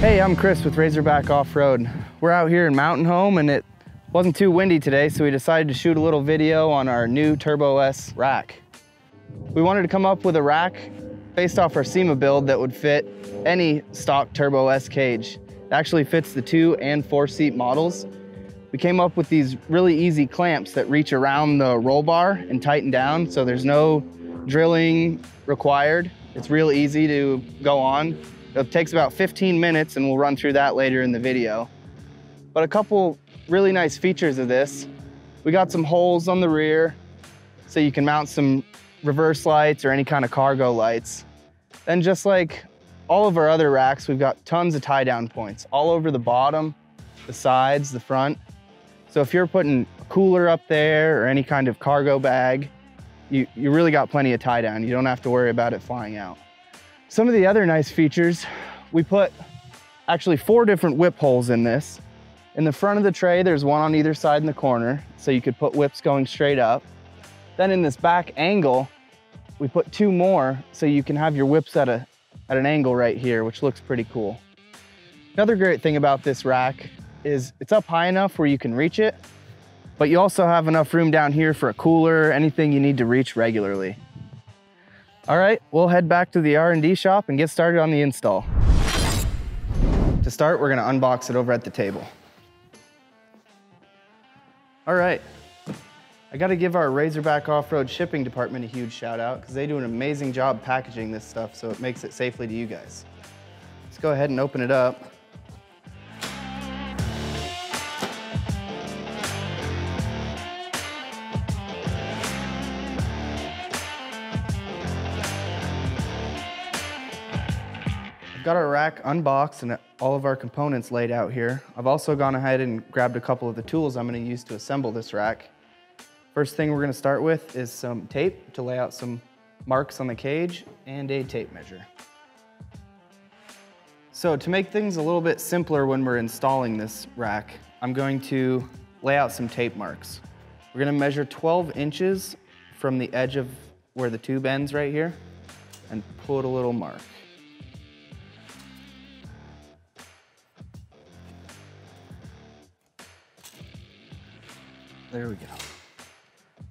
Hey, I'm Chris with Razorback Off-Road. We're out here in Mountain Home and it wasn't too windy today, so we decided to shoot a little video on our new Turbo S rack. We wanted to come up with a rack based off our SEMA build that would fit any stock Turbo S cage. It actually fits the two and four seat models. We came up with these really easy clamps that reach around the roll bar and tighten down, so there's no drilling required. It's real easy to go on. It takes about 15 minutes and we'll run through that later in the video. But a couple really nice features of this, we got some holes on the rear so you can mount some reverse lights or any kind of cargo lights. Then just like all of our other racks, we've got tons of tie down points all over the bottom, the sides, the front. So if you're putting a cooler up there or any kind of cargo bag, you, you really got plenty of tie down. You don't have to worry about it flying out. Some of the other nice features, we put actually four different whip holes in this. In the front of the tray, there's one on either side in the corner, so you could put whips going straight up. Then in this back angle, we put two more so you can have your whips at, a, at an angle right here, which looks pretty cool. Another great thing about this rack is it's up high enough where you can reach it, but you also have enough room down here for a cooler, anything you need to reach regularly. All right, we'll head back to the R&D shop and get started on the install. To start, we're gonna unbox it over at the table. All right, I gotta give our Razorback Off-Road shipping department a huge shout out because they do an amazing job packaging this stuff so it makes it safely to you guys. Let's go ahead and open it up. Got our rack unboxed and all of our components laid out here. I've also gone ahead and grabbed a couple of the tools I'm gonna use to assemble this rack. First thing we're gonna start with is some tape to lay out some marks on the cage and a tape measure. So to make things a little bit simpler when we're installing this rack, I'm going to lay out some tape marks. We're gonna measure 12 inches from the edge of where the tube ends right here and put a little mark. There we go.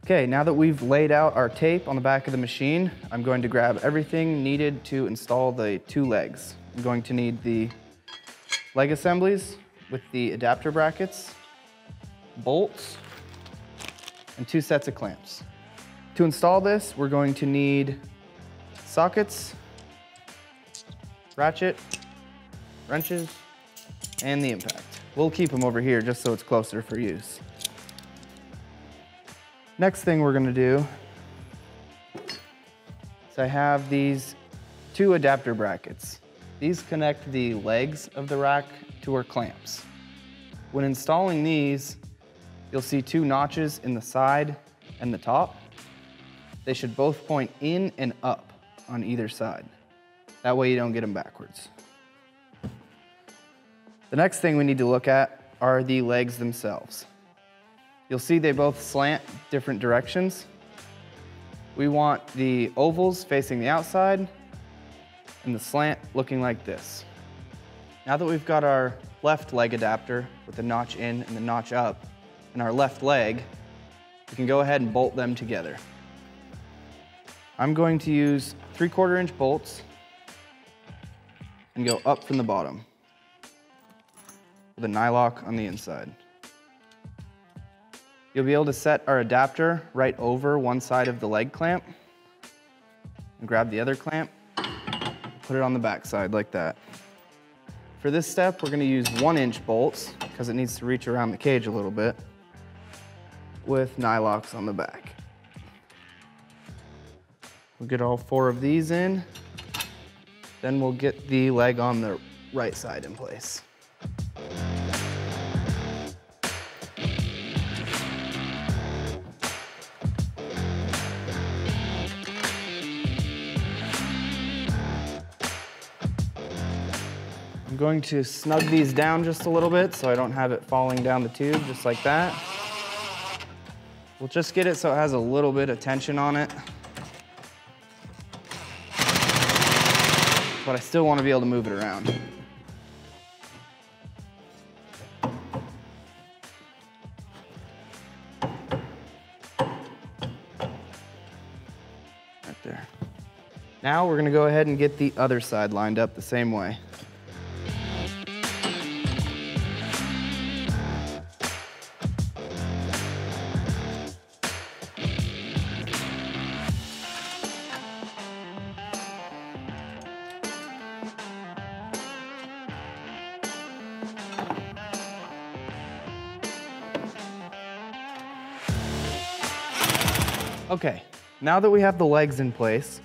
Okay, now that we've laid out our tape on the back of the machine, I'm going to grab everything needed to install the two legs. I'm going to need the leg assemblies with the adapter brackets, bolts, and two sets of clamps. To install this, we're going to need sockets, ratchet, wrenches, and the impact. We'll keep them over here just so it's closer for use. Next thing we're gonna do is I have these two adapter brackets. These connect the legs of the rack to our clamps. When installing these, you'll see two notches in the side and the top. They should both point in and up on either side. That way you don't get them backwards. The next thing we need to look at are the legs themselves. You'll see they both slant different directions. We want the ovals facing the outside and the slant looking like this. Now that we've got our left leg adapter with the notch in and the notch up and our left leg, we can go ahead and bolt them together. I'm going to use three quarter inch bolts and go up from the bottom with a nylock on the inside. You'll be able to set our adapter right over one side of the leg clamp and grab the other clamp, put it on the back side like that. For this step, we're gonna use one inch bolts because it needs to reach around the cage a little bit with nylocks on the back. We'll get all four of these in, then we'll get the leg on the right side in place. going to snug these down just a little bit so I don't have it falling down the tube, just like that. We'll just get it so it has a little bit of tension on it. But I still want to be able to move it around. Right there. Now we're gonna go ahead and get the other side lined up the same way. Okay, now that we have the legs in place,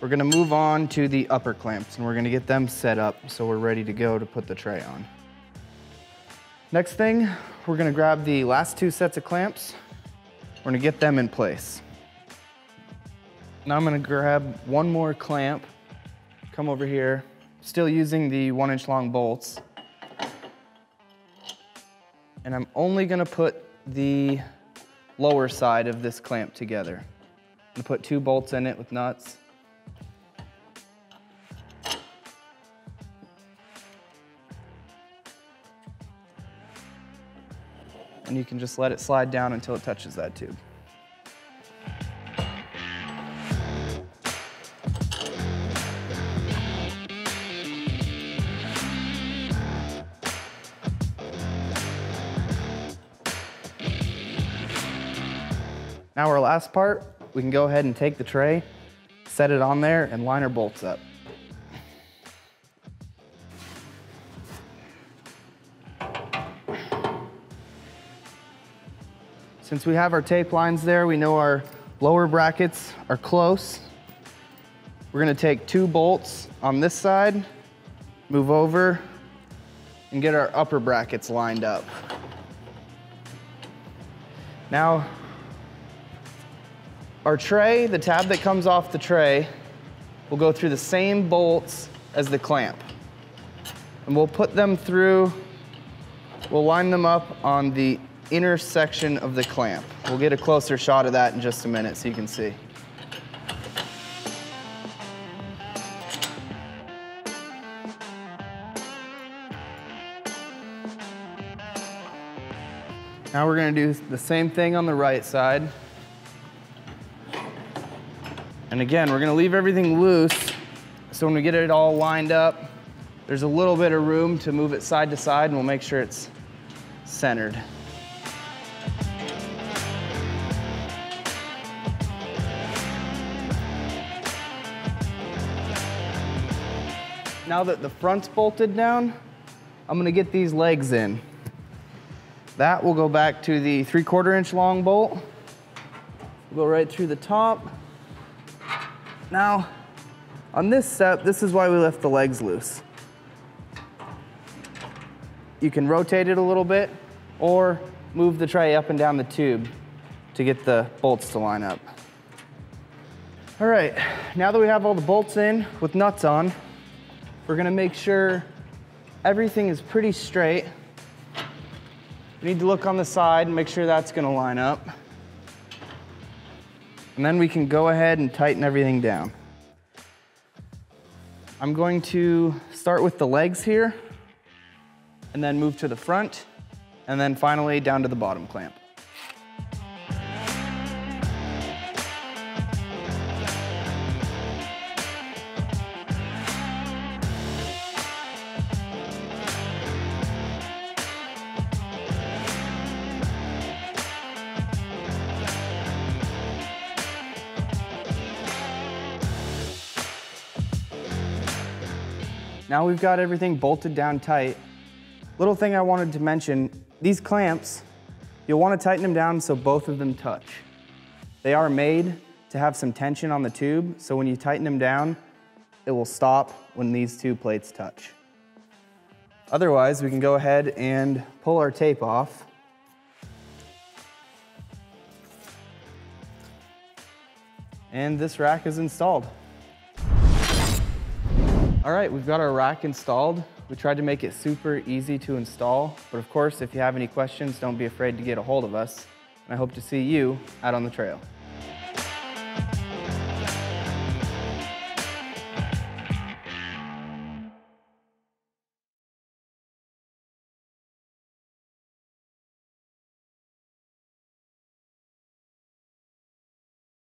we're gonna move on to the upper clamps and we're gonna get them set up so we're ready to go to put the tray on. Next thing, we're gonna grab the last two sets of clamps. We're gonna get them in place. Now I'm gonna grab one more clamp, come over here, still using the one inch long bolts. And I'm only gonna put the lower side of this clamp together. I'm gonna put two bolts in it with nuts. And you can just let it slide down until it touches that tube. Now our last part, we can go ahead and take the tray, set it on there, and line our bolts up. Since we have our tape lines there, we know our lower brackets are close. We're gonna take two bolts on this side, move over, and get our upper brackets lined up. Now, our tray, the tab that comes off the tray, will go through the same bolts as the clamp. And we'll put them through, we'll line them up on the inner section of the clamp. We'll get a closer shot of that in just a minute so you can see. Now we're gonna do the same thing on the right side. And again, we're gonna leave everything loose so when we get it all lined up, there's a little bit of room to move it side to side and we'll make sure it's centered. Now that the front's bolted down, I'm gonna get these legs in. That will go back to the three quarter inch long bolt. Go right through the top. Now, on this step, this is why we left the legs loose. You can rotate it a little bit or move the tray up and down the tube to get the bolts to line up. All right, now that we have all the bolts in with nuts on, we're gonna make sure everything is pretty straight. We need to look on the side and make sure that's gonna line up. And then we can go ahead and tighten everything down. I'm going to start with the legs here and then move to the front and then finally down to the bottom clamp. Now we've got everything bolted down tight. Little thing I wanted to mention, these clamps, you'll want to tighten them down so both of them touch. They are made to have some tension on the tube, so when you tighten them down, it will stop when these two plates touch. Otherwise, we can go ahead and pull our tape off. And this rack is installed. All right, we've got our rack installed. We tried to make it super easy to install, but of course, if you have any questions, don't be afraid to get a hold of us. And I hope to see you out on the trail.